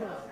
Yeah.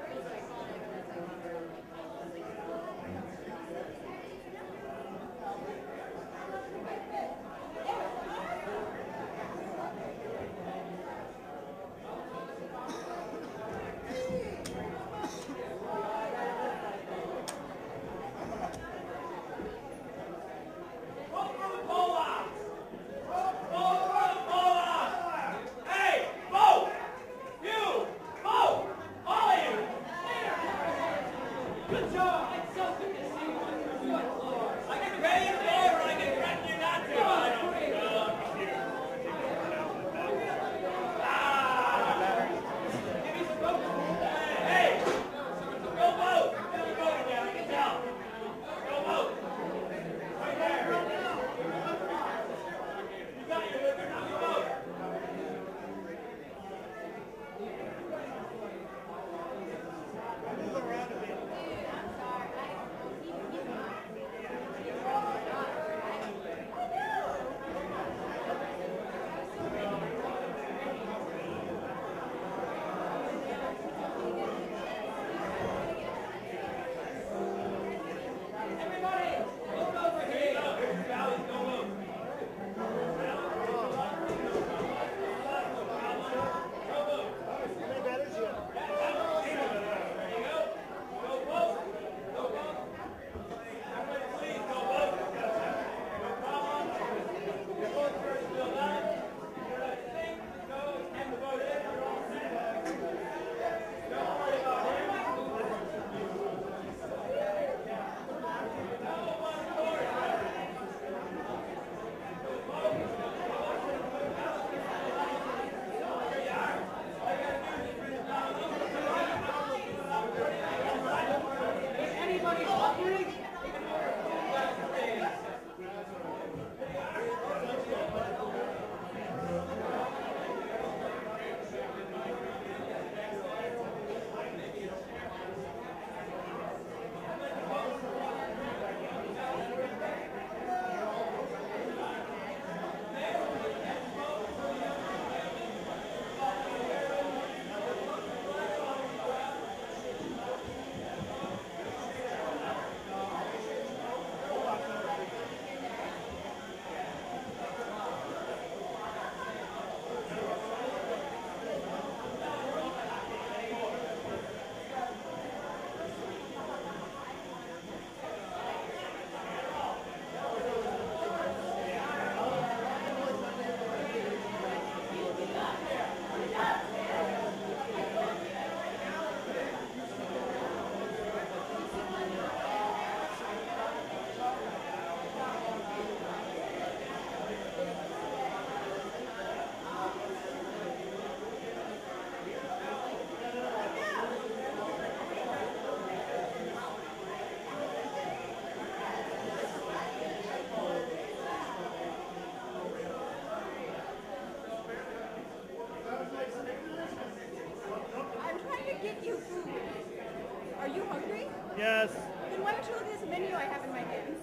Yes. Then why don't you look at this menu I have in my hands?